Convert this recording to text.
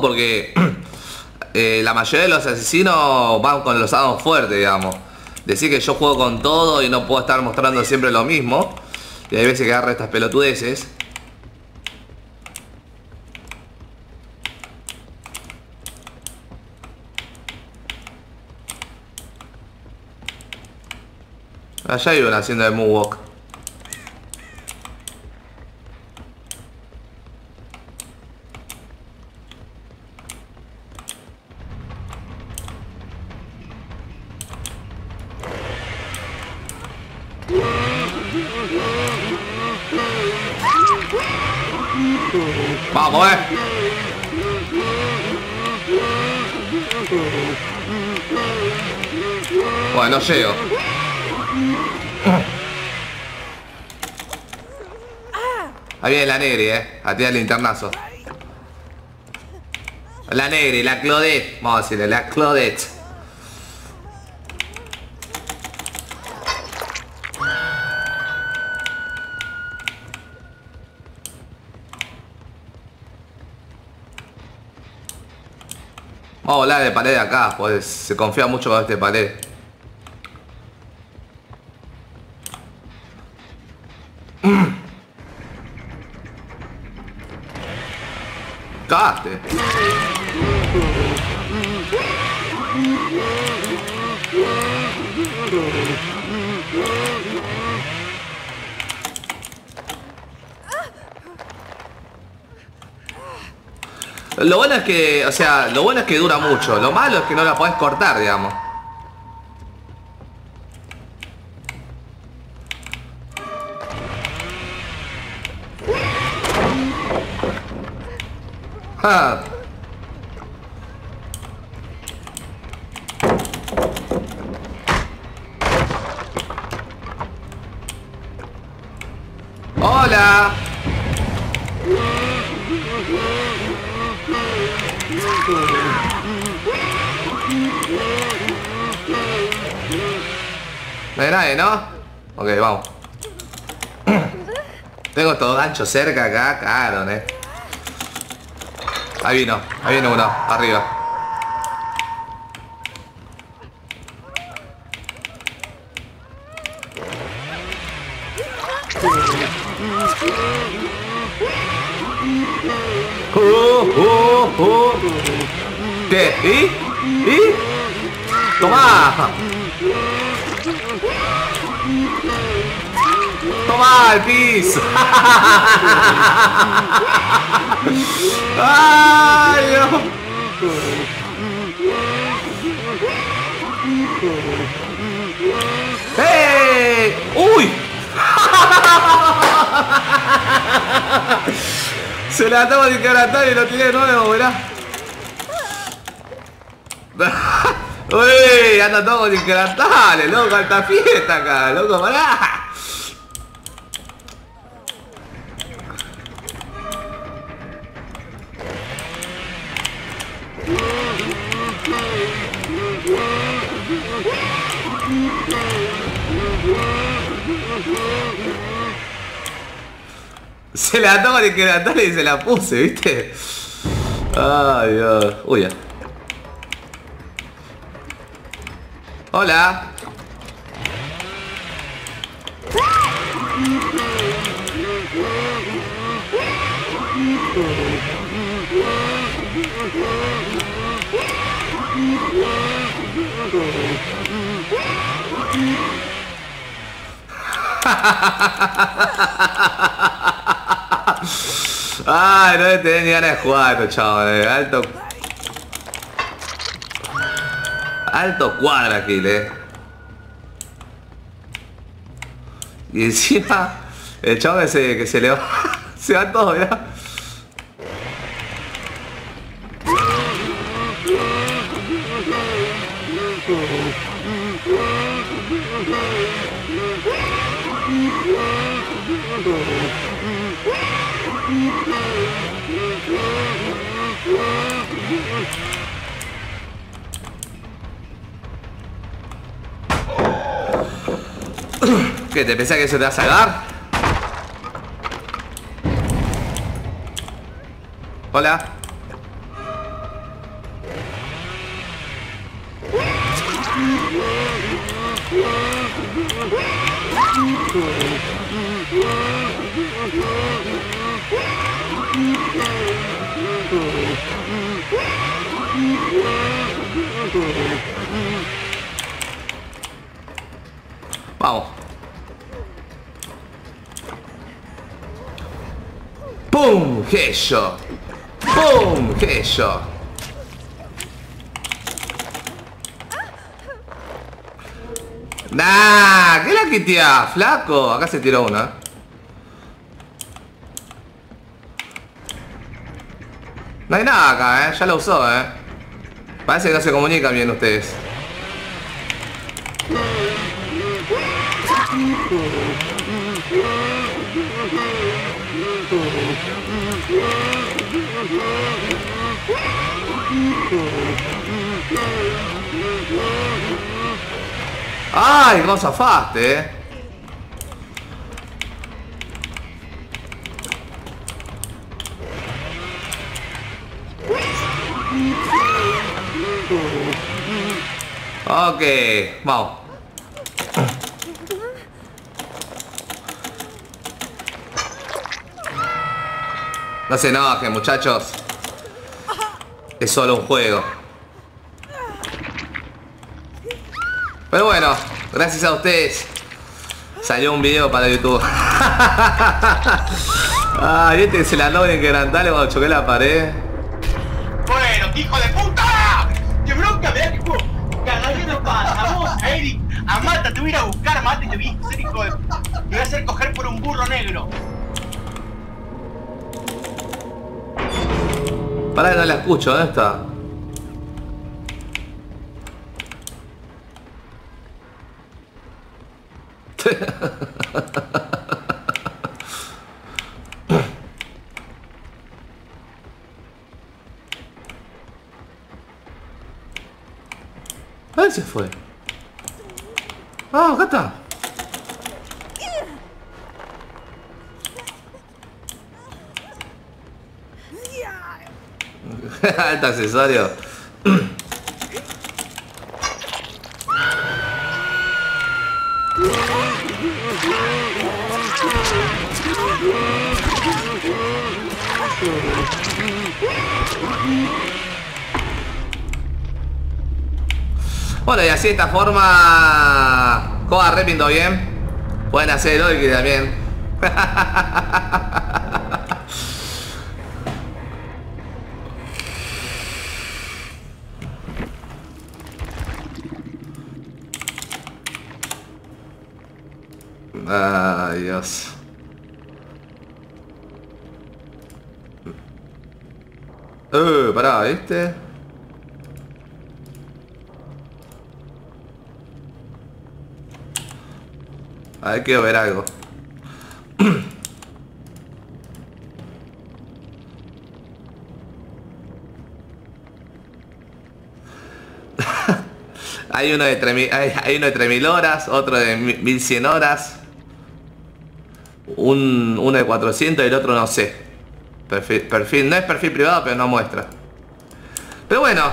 porque eh, la mayoría de los asesinos van con los dados fuertes, digamos. Decir que yo juego con todo y no puedo estar mostrando siempre lo mismo. Y hay veces que agarro estas pelotudeces. Allá iban haciendo el moonwalk. Vamos, eh. Bueno, llego. Ahí viene la Negri, eh. A tirar el linternazo. La Negri, la Claudette. Vamos a decirle, la Claudette. Vamos a volar de pared acá, pues se confía mucho con este pared. Cagaste. Lo bueno es que, o sea, lo bueno es que dura mucho. Lo malo es que no la podés cortar, digamos. Ja. Hola. No hay nadie, ¿no? Ok, vamos. Tengo todo gancho cerca acá, caro, ¿eh? Ahí vino, ahí viene uno, arriba. Oh, oh, oh. ¿Qué? ¿Y? ¿Y? ¡Toma! ¡Toma el piso! ¡Ay, Dios! ¡Eh! ¡Uy! Se la toma de caratar y lo tiré de nuevo, mirá. Uy, anda todo sin loco, alta fiesta acá, loco, pará. Se la toma de quedatale y se la puse, ¿viste? Ay, Dios. Uy. Hola. Ay, no le tenés ni ganas de jugar, chavales. Alto. Alto cuadra aquí, eh. Y encima, el chavo que se, que se le va. se va todo, ya. ¿Qué te pensás que eso te va a salvar? Hola. Pau. Pum, queixo. Pum, queixo. Nah, ¿qué la quitea, flaco? Acá se tiró una. No hay nada acá, ¿eh? Ya lo usó, ¿eh? Parece que no se comunican bien ustedes. ¡Ay, cómo zafaste, eh! Ok, vamos. No se enojen, muchachos. Es solo un juego. Pero bueno, gracias a ustedes salió un video para YouTube. Ay, este es el en quebrantale cuando choqué la pared. Bueno, hijo de puta. ¡Qué bronca me da que puedo cagarle de pata! A vos, Eric, a Mata, te voy a ir a buscar, Mata, y te voy a hacer hijo de... Te voy a hacer coger por un burro negro. Pará que no la escucho, ¿dónde está? ¿Dónde se fue? Ah, acá está. Alto accesorio. Bueno, y así de esta forma Juega repindo bien Pueden hacer hoy que también Ay, Dios. Eh, pará, ¿viste? A ver, quiero ver algo. hay uno de 3000 hay, hay uno de 3000 horas, otro de 1100 horas un, uno de 400 y el otro no sé. Perfil, perfil, no es perfil privado, pero no muestra. Pero bueno,